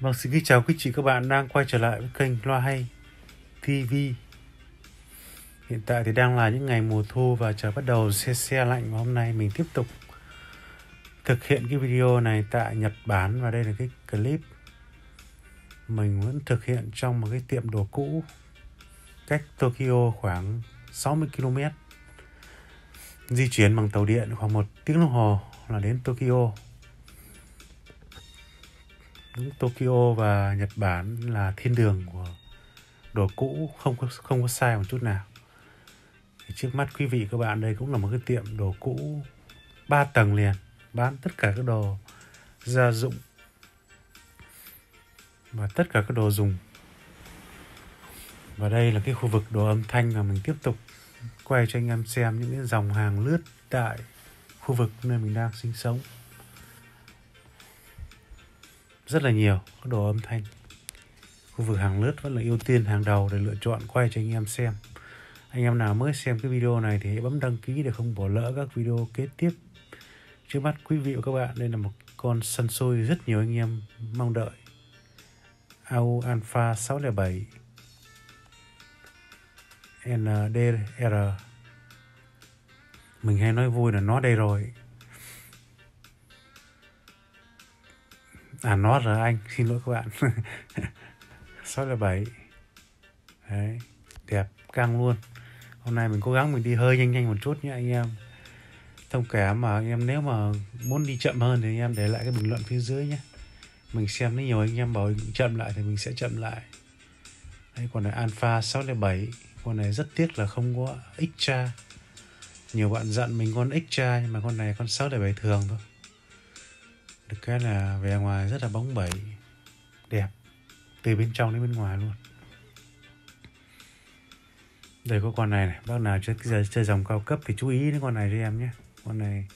Vâng, xin kính chào quý chị các bạn đang quay trở lại với kênh Loa Hay TV. Hiện tại thì đang là những ngày mùa thu và trời bắt đầu xe xe lạnh và hôm nay mình tiếp tục thực hiện cái video này tại Nhật Bản và đây là cái clip mình vẫn thực hiện trong một cái tiệm đồ cũ cách Tokyo khoảng 60 km. Di chuyển bằng tàu điện khoảng một tiếng đồng hồ là đến Tokyo Tokyo và Nhật Bản là thiên đường của đồ cũ, không có không có sai một chút nào. Thì trước mắt quý vị các bạn, đây cũng là một cái tiệm đồ cũ ba tầng liền, bán tất cả các đồ gia dụng và tất cả các đồ dùng. Và đây là cái khu vực đồ âm thanh mà mình tiếp tục quay cho anh em xem những cái dòng hàng lướt tại khu vực nơi mình đang sinh sống rất là nhiều các đồ âm thanh. Khu vực hàng lướt vẫn là ưu tiên hàng đầu để lựa chọn, quay cho anh em xem. Anh em nào mới xem cái video này thì hãy bấm đăng ký để không bỏ lỡ các video kế tiếp. Trước mắt, quý vị và các bạn, đây là một con săn sôi rất nhiều anh em mong đợi. AU Alpha 607 NDR mình hay nói vui là nó đây rồi. À nó rồi anh, xin lỗi các bạn. Sáu là bảy. Đấy, đẹp căng luôn. Hôm nay mình cố gắng mình đi hơi nhanh nhanh một chút nhé anh em. Thông cảm mà anh em nếu mà muốn đi chậm hơn thì anh em để lại cái bình luận phía dưới nhé. Mình xem nếu nhiều anh em bảo chậm lại thì mình sẽ chậm lại. Đây còn này alpha 607 con này rất tiếc là không có extra nhiều bạn dặn mình con extra nhưng mà con này con 607 thường thôi được cái là vẻ ngoài rất là bóng bẩy đẹp từ bên trong đến bên ngoài luôn. Đây có con này này bác nào chơi, chơi, chơi dòng cao cấp thì chú ý đến con này cho em nhé. Con này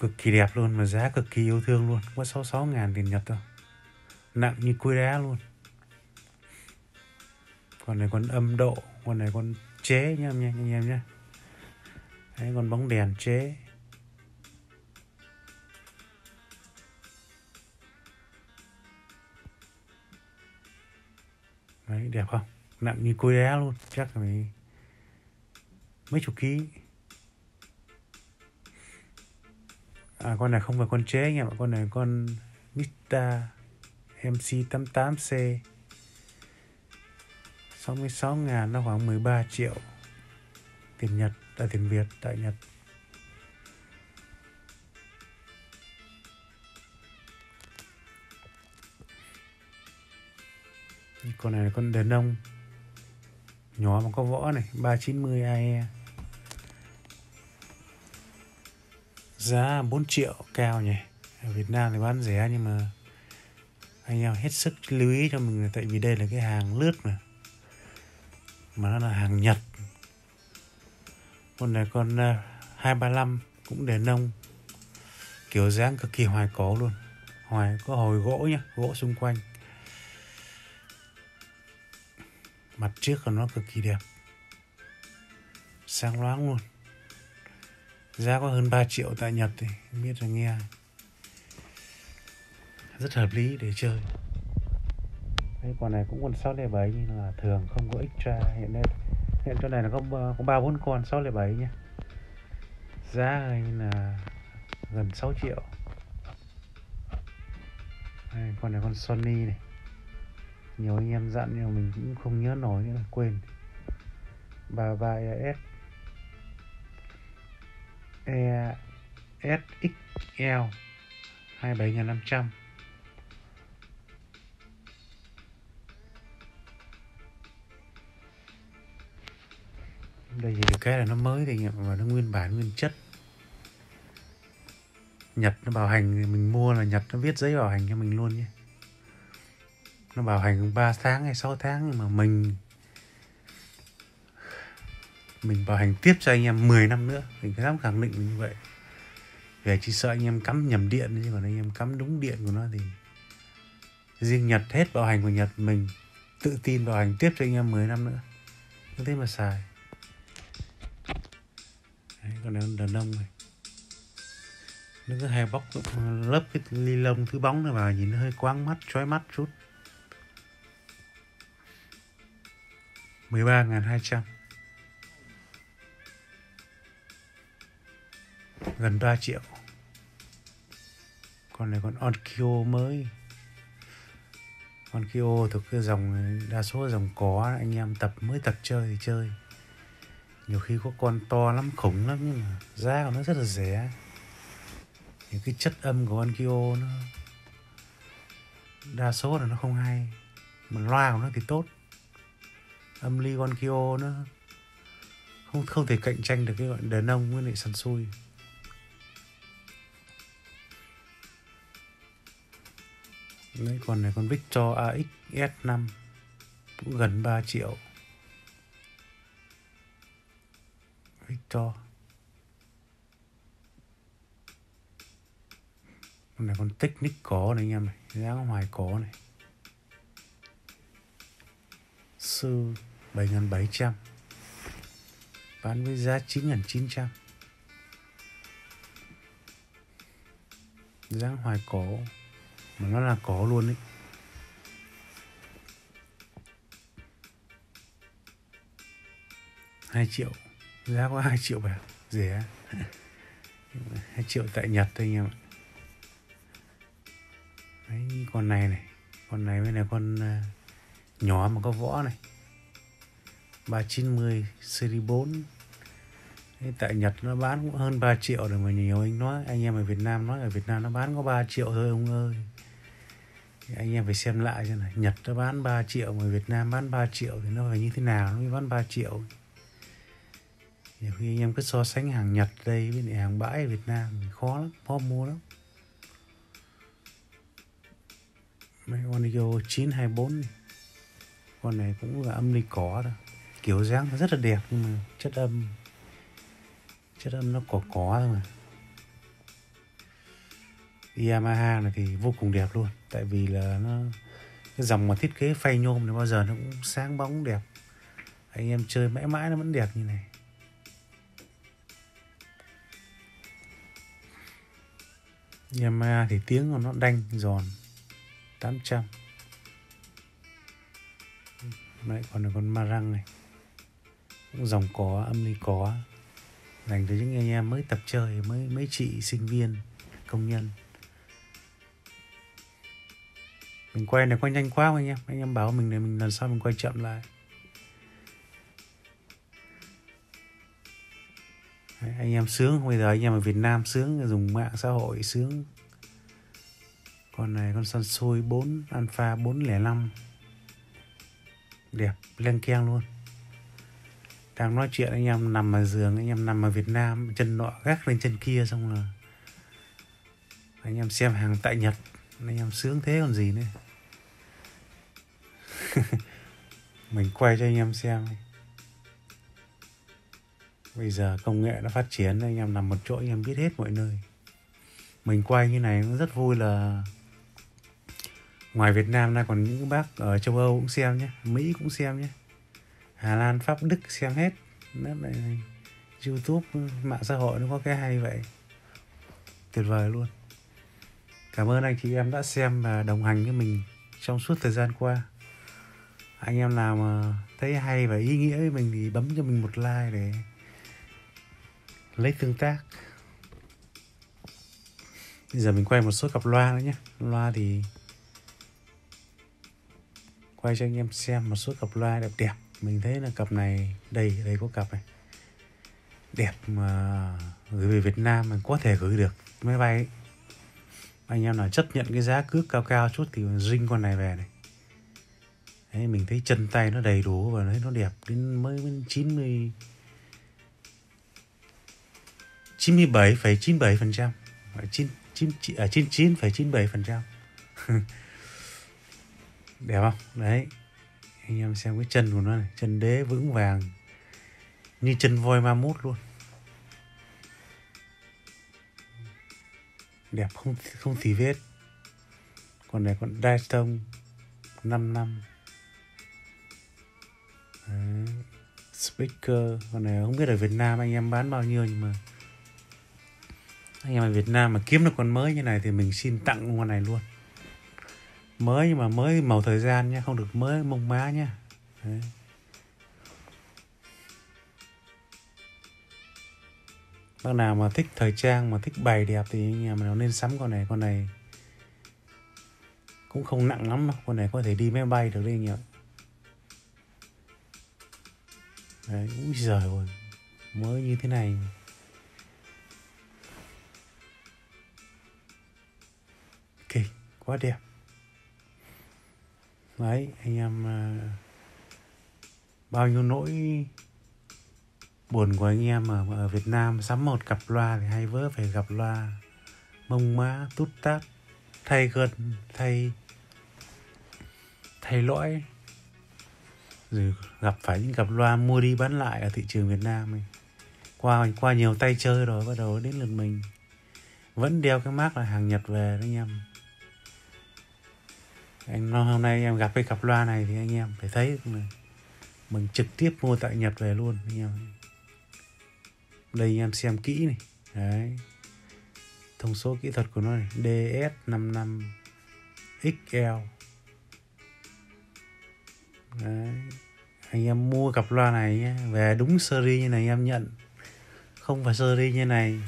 cực kỳ đẹp luôn mà giá cực kỳ yêu thương luôn có 66 ngàn tiền Nhật thôi. Nặng như cối đá luôn. Con này con âm độ con này con chế nhá anh em nhé Đấy, con bóng đèn chế. Đấy, đẹp không? Nặng như cối đá luôn, chắc là mấy, mấy chục ký. À, con này không phải con chế anh em ạ, con này con Mista MC88C 66 ngàn nó khoảng 13 triệu tiền Nhật, tại tiền Việt, tại Nhật. Con này là con đàn ông. Nhỏ mà có võ này 390 AE giá 4 triệu cao nhỉ? Ở Việt Nam thì bán rẻ nhưng mà anh em hết sức lưu ý cho mình tại vì đây là cái hàng lướt mà. Mà nó là hàng Nhật. Con này con ờ, 235 cũng để nông kiểu dáng cực kỳ hoài cổ luôn. Hoài có hồi gỗ nhá, gỗ xung quanh. Mặt trước của nó cực kỳ đẹp. Sáng loáng luôn. Giá có hơn 3 triệu tại Nhật thì biết là nghe. Rất hợp lý để chơi. Đấy, con này cũng còn 607 nhưng là thường không có extra hiện nay. Hiện chỗ này là có có ba bốn con 607 nhé giá hay là gần 6 triệu. Đây, con này con Sony này nhiều anh em dặn nhưng mà mình cũng không nhớ nổi nữa quên. Ba ba S. E SXL 27500 đây thì được cái là nó mới thì mà nó nguyên bản, nguyên chất. Nhật nó bảo hành mình mua là Nhật nó viết giấy bảo hành cho mình luôn nhé nó bảo hành 3 tháng hay 6 tháng nhưng mà mình mình bảo hành tiếp cho anh em 10 năm nữa. Mình dám khẳng định như vậy. Về chỉ sợ anh em cắm nhầm điện chứ còn anh em cắm đúng điện của nó thì riêng Nhật hết bảo hành của Nhật mình tự tin bảo hành tiếp cho anh em 10 năm nữa. Cứ thế mà xài. Đấy, còn đàn, đàn ông này. Nó cứ hay bóc lớp cái ly lông thứ bóng này vào nhìn nó hơi quáng mắt chói mắt chút. 13.200 gần 3 triệu. Con này còn Onkyo mới. Onkyo thuộc cái dòng, đa số dòng có, anh em tập mới tập chơi thì chơi. Nhiều khi có con to lắm, khủng lắm, nhưng mà giá của nó rất là rẻ. Những cái chất âm của Onkyo nó, đa số là nó không hay. Mà loa của nó thì tốt âm ly con kia nữa. Không không thể cạnh tranh được cái gọi đàn ông với lại săn xui. Đấy, còn này con Victor AX S5 cũng gần 3 triệu. Victor. Con này con Technic có này anh em này giá ngoài có này. Sư. 7.700 bán với giá 9.900 giá hoài cổ, mà nó là cổ luôn ấy. Hai triệu, giá có hai triệu bạc, rẻ. Hai triệu tại Nhật thôi anh em ạ. Đấy, con này này, con này mới là con à, nhỏ mà có võ này. 390 series 4 Thế tại Nhật nó bán cũng hơn 3 triệu rồi mà nhiều anh nói, anh em ở Việt Nam nói ở Việt Nam nó bán có 3 triệu thôi, ông ơi. Anh em phải xem lại cho này, Nhật nó bán 3 triệu mà Việt Nam bán 3 triệu thì nó phải như thế nào, nó mới bán 3 triệu? Nhiều khi anh em cứ so sánh hàng Nhật đây với lại hàng bãi ở Việt Nam thì khó lắm, khó mua lắm. Mấy con Onigo 924 này. con này cũng là âm ly cỏ thôi kiểu dáng nó rất là đẹp nhưng mà chất âm chất âm nó có có thôi mà. Yamaha này thì vô cùng đẹp luôn tại vì là nó cái dòng mà thiết kế phay nhôm thì bao giờ nó cũng sáng bóng đẹp. Anh em chơi mãi mãi nó vẫn đẹp như này. Yamaha thì tiếng của nó đanh giòn 800 Đấy, còn là con Marang này dòng có âm ly có. Dành cho những anh em mới tập chơi mới mấy chị sinh viên công nhân. Mình quay này quay nhanh quá không anh em. Anh em bảo mình này mình lần sau mình quay chậm lại. Đấy, anh em sướng. Bây giờ anh em ở Việt Nam sướng dùng mạng xã hội sướng. Con này con săn xôi 4 alpha 405 đẹp len keng luôn đang nói chuyện anh em nằm ở giường, anh em nằm ở Việt Nam, chân nọ gác lên chân kia xong là anh em xem hàng tại Nhật, anh em sướng thế còn gì nữa. Mình quay cho anh em xem bây giờ công nghệ nó phát triển, anh em nằm một chỗ, anh em biết hết mọi nơi. Mình quay như này nó rất vui là ngoài Việt Nam ra còn những bác ở châu Âu cũng xem nhé, Mỹ cũng xem nhé. Hà Lan, Pháp, Đức xem hết. Nó này YouTube, mạng xã hội nó có cái hay vậy. Tuyệt vời luôn. Cảm ơn anh chị em đã xem và đồng hành với mình trong suốt thời gian qua. Anh em nào mà thấy hay và ý nghĩa với mình thì bấm cho mình một like để lấy tương tác. Bây giờ mình quay một số cặp loa nữa nhé. Loa thì quay cho anh em xem một số cặp loa đẹp đẹp mình thấy là cặp này đây đây có cặp này. Đẹp mà gửi về Việt Nam mình có thể gửi được máy bay ấy. anh em nào chấp nhận cái giá cước cao cao chút thì rinh con này về này. Đấy, mình thấy chân tay nó đầy đủ và thấy nó đẹp đến mới 90 97,97 phần trăm. Chín chín à chín chín phẩy chín bảy phần trăm. Đẹp không? Đấy anh em xem cái chân của nó này, chân đế vững vàng, như chân voi ma mút luôn. Đẹp không không tì vết. Còn này còn đai tông 5 năm. Đấy. speaker, con này không biết ở Việt Nam anh em bán bao nhiêu nhưng mà anh em ở Việt Nam mà kiếm được con mới như này thì mình xin tặng con này luôn mới nhưng mà mới màu thời gian nhé không được mới, mông má nhé Đấy. bác nào mà thích thời trang, mà thích bày đẹp thì nhà mình nó nên sắm con này con này cũng không nặng lắm đâu, con này có thể đi máy bay được đấy anh em đấy, úi giời ơi, mới như thế này. Ok, quá đẹp đấy anh em uh, bao nhiêu nỗi buồn của anh em ở, ở Việt Nam. Sắm một cặp loa thì hay vớ phải gặp loa. Mông má tút tát thay gần thay thay lõi. Rồi gặp phải những cặp loa mua đi bán lại ở thị trường Việt Nam ấy. qua qua nhiều tay chơi rồi bắt đầu đến lượt mình. Vẫn đeo cái mác là hàng Nhật về đấy anh em anh hôm nay em gặp cái cặp loa này thì anh em phải thấy này mình trực tiếp mua tại Nhật về luôn, anh em đây anh em xem kỹ này. Đấy. Thông số kỹ thuật của nó này. DS55 XL đấy. Anh em mua cặp loa này nhé. Về đúng series như này anh em nhận. Không phải series như này.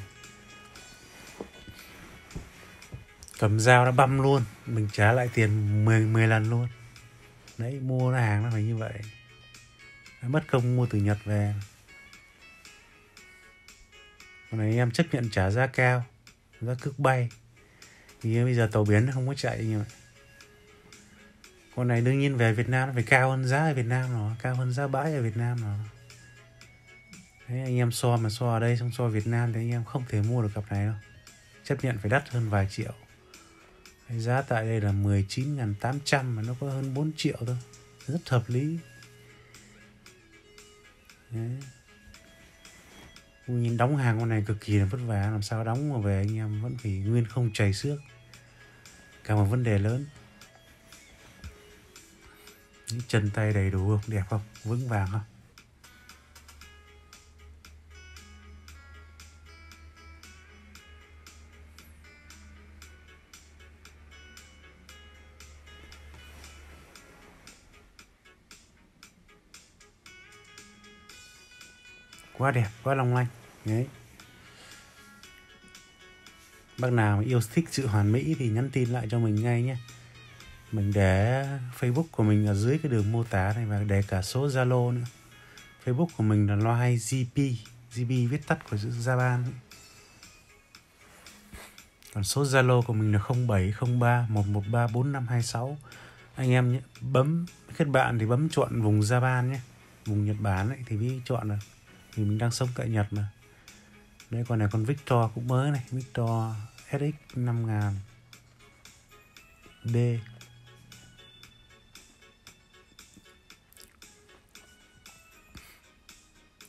Cầm dao nó băm luôn. Mình trả lại tiền 10 10 lần luôn. Đấy mua nó hàng nó phải như vậy. Mất công mua từ Nhật về. Còn này em chấp nhận trả giá cao giá cước bay. Thì bây giờ tàu biển nó không có chạy như vậy. Con này đương nhiên về Việt Nam nó phải cao hơn giá ở Việt Nam nó, cao hơn giá bãi ở Việt Nam nó, Đấy, anh em so mà so ở đây xong so Việt Nam thì anh em không thể mua được cặp này đâu. Chấp nhận phải đắt hơn vài triệu giá tại đây là 19.800 mà nó có hơn 4 triệu thôi. Rất hợp lý. Đấy. nhìn đóng hàng con này cực kỳ là vất vả, làm sao đóng mà về anh em vẫn phải nguyên không chảy xước. Cả một vấn đề lớn. Những chân tay đầy đủ không? Đẹp không? Vững vàng không? Quá đẹp quá long lanh. Đấy. Bác nào yêu thích sự hoàn mỹ thì nhắn tin lại cho mình ngay nhé. Mình để Facebook của mình ở dưới cái đường mô tả này và để cả số Zalo nữa. Facebook của mình là loa hay GP GP viết tắt của chữ Japan. Còn số Zalo của mình là 0703 113 4526 anh em nhé, bấm kết bạn thì bấm chọn vùng Japan nhé. Vùng Nhật Bản ấy, thì mới chọn được thì mình đang sống tại Nhật mà. Đây con này con Victor cũng mới này. Victor SX 5000 D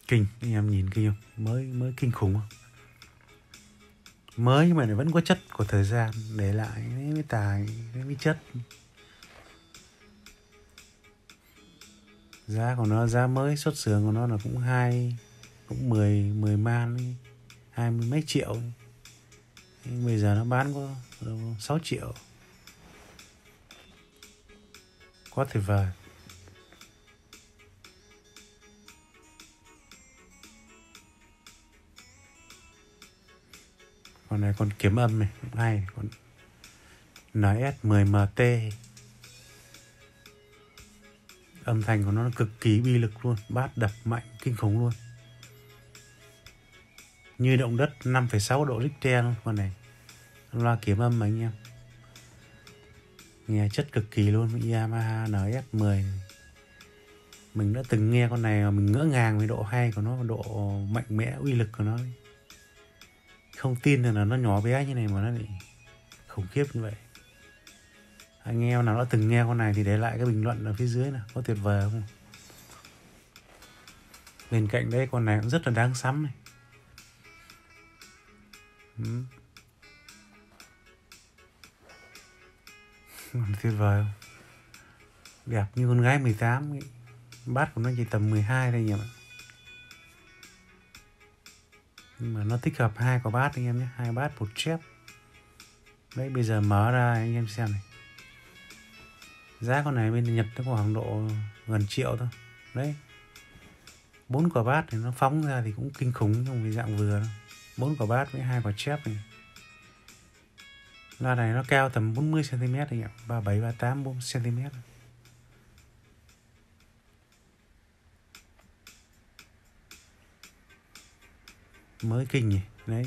kinh, anh em nhìn kinh không? Mới mới kinh khủng không? Mới nhưng mà vẫn có chất của thời gian, để lại mới tài mới chất. Giá của nó, giá mới xuất xưởng của nó là cũng hai cũng mười mười man hai mươi mấy triệu nhưng bây giờ nó bán có 6 triệu. Quá tuyệt vời. Con này con kiếm âm này, cũng hay con NS10MT âm thanh của nó cực kỳ bi lực luôn, bát đập mạnh, kinh khủng luôn như động đất 5,6 độ Richter luôn con này. Loa kiếm âm mà anh em. Nghe chất cực kỳ luôn Yamaha NS10 mình đã từng nghe con này mà mình ngỡ ngàng với độ hay của nó độ mạnh mẽ uy lực của nó. Không tin là nó nhỏ bé như này mà nó lại khủng khiếp như vậy. Anh em nào đã từng nghe con này thì để lại cái bình luận ở phía dưới nào có tuyệt vời không? Bên cạnh đấy con này cũng rất là đáng sắm này. Ừ. còn tuyệt vời không? Đẹp như con gái 18 ấy. bát của nó chỉ tầm 12 thôi nhỉ nhưng mà nó thích hợp hai quả bát anh em nhé. Hai bát một chép. Đấy, bây giờ mở ra anh em xem này. Giá con này bên nhật nó khoảng độ gần triệu thôi. Đấy. Bốn quả bát thì nó phóng ra thì cũng kinh khủng trong cái dạng vừa bốn quả bát với hai quả chép này. Loa này nó cao tầm 40 cm anh ạ 37 38 40 cm mới kinh nhỉ, đấy.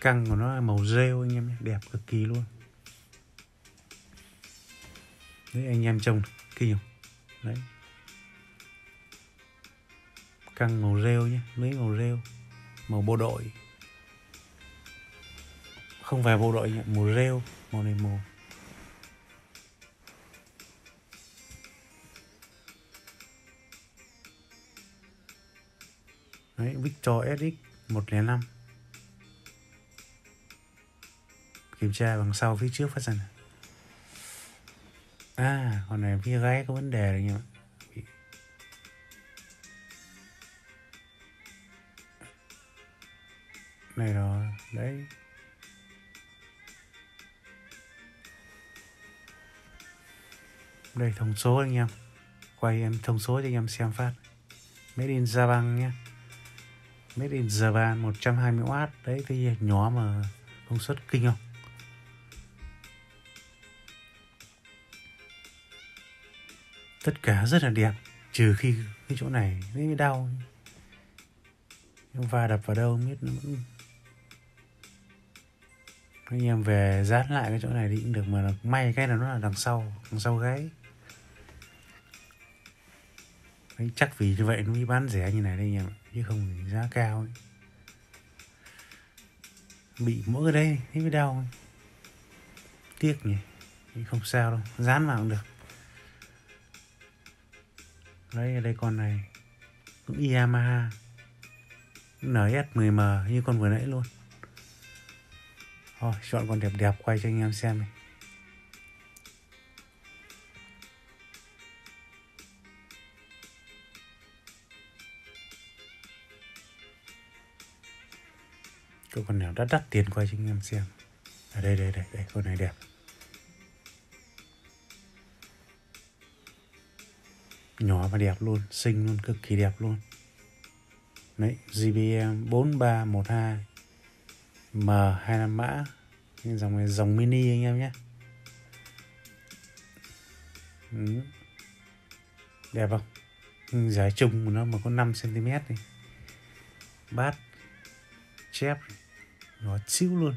Căng của nó là màu rêu anh em nhé, đẹp cực kỳ luôn. Đấy, anh em trông kinh không? Đấy. Căng màu rêu nhé lưới màu rêu màu bộ đội. Không phải bộ đội nhé màu rêu màu này màu Đấy, Victor SX 105 Kiểm tra bằng sau phía trước phát ra À, con này phía gái có vấn đề rồi nhỉ. Này rồi, đấy. Đây thông số anh em. Quay em thông số cho anh em xem phát. Made in Japan nhé. Made in Japan 120W Đấy thì nhỏ mà công suất kinh không? Tất cả rất là đẹp Trừ khi cái chỗ này mới đau. Nhưng va đập vào đâu không biết nó vẫn anh em về dán lại cái chỗ này thì cũng được mà may cái là nó là đằng sau đằng sau gáy. Đấy, chắc vì như vậy nó mới bán rẻ như này đây anh em chứ không thì giá cao ấy. bị mỗi cái đây thấy mới đau. Tiếc nhỉ không sao đâu dán vào cũng được. Đấy ở đây con này cũng Yamaha NS10M như con vừa nãy luôn. Thôi, chọn con đẹp đẹp quay cho anh em xem này. Có con nào đắt đắt tiền quay cho anh em xem. Ở đây đây đây đây con này đẹp. Nhỏ và đẹp luôn xinh luôn cực kỳ đẹp luôn. Đấy GBM 4312 M25 mã. Dòng này dòng mini anh em nhé. Ừ. đẹp không? Giải chung của nó mà có 5 cm này bát chép nó xíu luôn.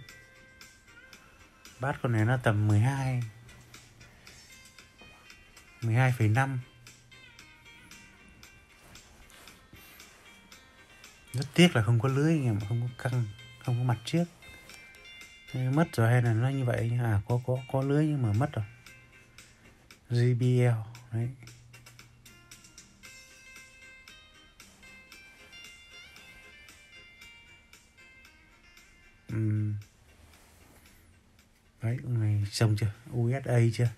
Bát con này nó tầm 12 12,5 rất tiếc là không có lưới anh em không có căng không có mặt trước. Mất rồi hay là nó như vậy? À có có có lưới nhưng mà mất rồi. JBL đấy. Uhm. đấy, này, xong chưa? USA chưa?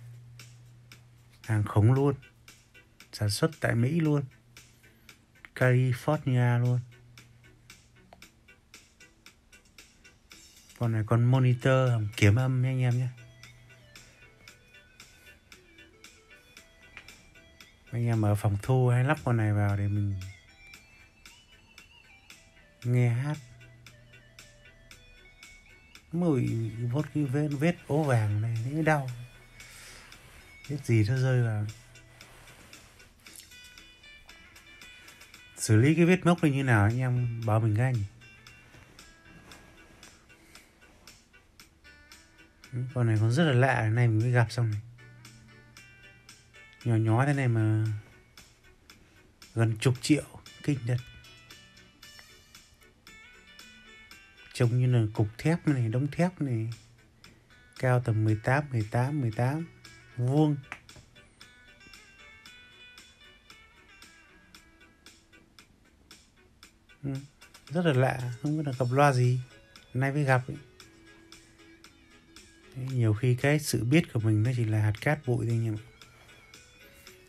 Hàng khống luôn. Sản xuất tại Mỹ luôn. California luôn. Con này con monitor kiếm âm nha anh em nhé. Anh em ở phòng thu hay lắp con này vào để mình nghe hát. Mùi vốt cái vết, vết ố vàng này thấy đau. Biết gì nó rơi vào. Xử lý cái vết mốc này như nào anh em bảo mình ngay con này còn rất là lạ này mình mới gặp xong này. Nhỏ nhỏ thế này mà gần chục triệu kinh thật trông như là cục thép này đống thép này. Cao tầm 18 18 18 vuông. Ừ, rất là lạ không biết là gặp loa gì. Nay mới gặp ấy nhiều khi cái sự biết của mình nó chỉ là hạt cát bụi thôi nhưng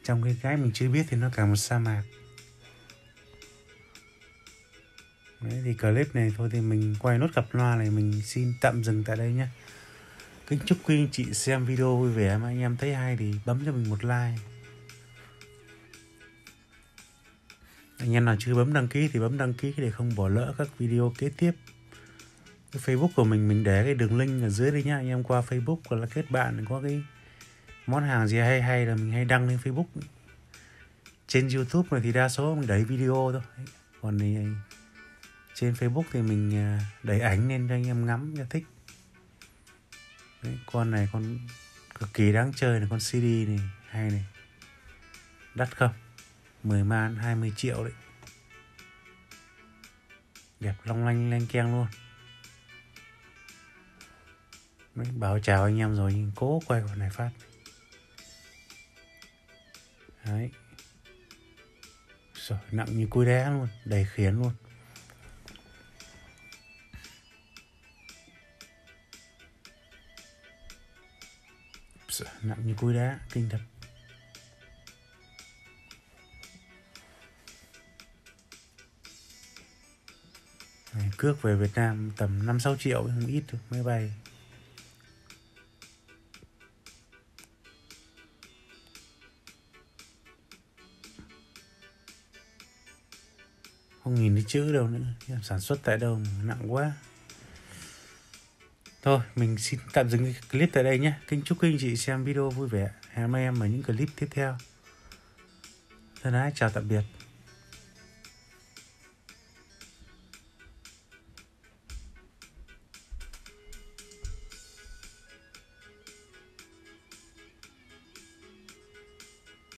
trong cái cái mình chưa biết thì nó cả một sa mạc. Đấy, thì clip này thôi thì mình quay nốt cặp loa này mình xin tạm dừng tại đây nhé kính chúc quý anh chị xem video vui vẻ mà anh em thấy hay thì bấm cho mình một like. Anh em nào chưa bấm đăng ký thì bấm đăng ký để không bỏ lỡ các video kế tiếp cái Facebook của mình mình để cái đường link ở dưới đây nhá. Anh em qua Facebook hoặc là kết bạn có cái món hàng gì hay hay là mình hay đăng lên Facebook. Trên YouTube này thì đa số mình đẩy video thôi. Còn thì trên Facebook thì mình à, đẩy ảnh lên cho anh em ngắm cho thích. Đấy, con này con cực kỳ đáng chơi này con CD này hay này. Đắt không? 10 man 20 triệu đấy. Đẹp long lanh lanh keng luôn đấy, bảo chào anh em rồi nhưng cố quay con này phát. Đấy. Rồi nặng như cối đá luôn đầy khiến luôn. Sợ, nặng như cối đá kinh thật. Này, cước về Việt Nam tầm 5-6 triệu không ít được máy bay. Không nhìn thấy chữ đâu nữa sản xuất tại đâu nặng quá Thôi, mình xin tạm dừng clip tại đây nhé. Kính chúc quý anh chị xem video vui vẻ. Hẹn gặp em ở những clip tiếp theo. Thân ái, chào tạm biệt.